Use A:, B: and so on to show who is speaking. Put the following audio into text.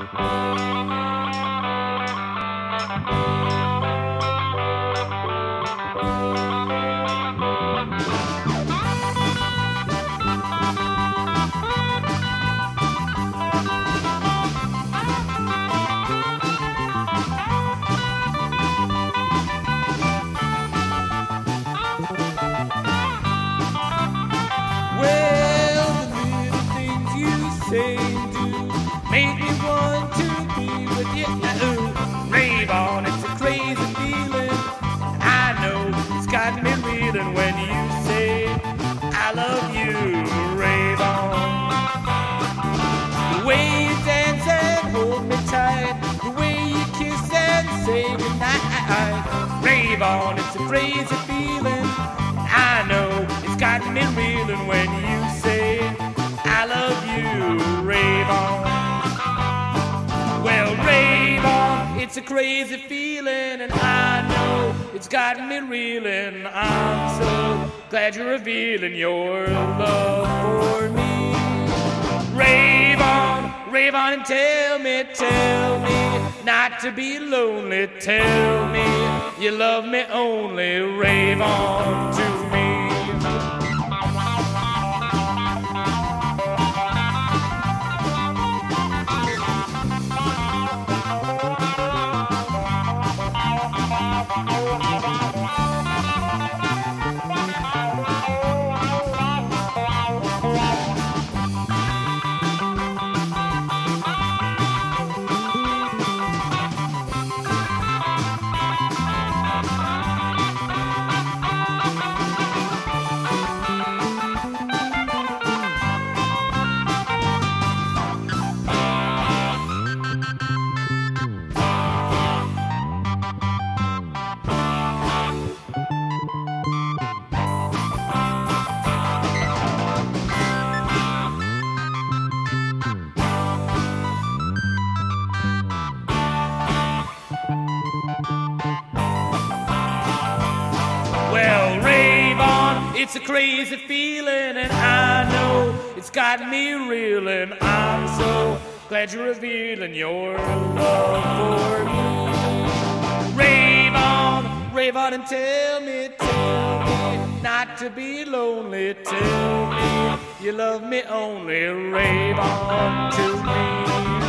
A: Well, say goodnight. Rave on, it's a crazy feeling. I know it's got me reeling when you say I love you. Rave on. Well, rave on, it's a crazy feeling, and I know it's got me reeling. I'm so glad you're revealing your love for me. Rave on, rave on, and tell me, tell me not to be lonely. Tell me you love me only. Rave on it's a crazy feeling, and I know it's got me reeling. I'm so glad you're revealing your love for me. Rave on, rave on, and tell me, tell me not to be lonely. Tell me you love me only. Rave on to me.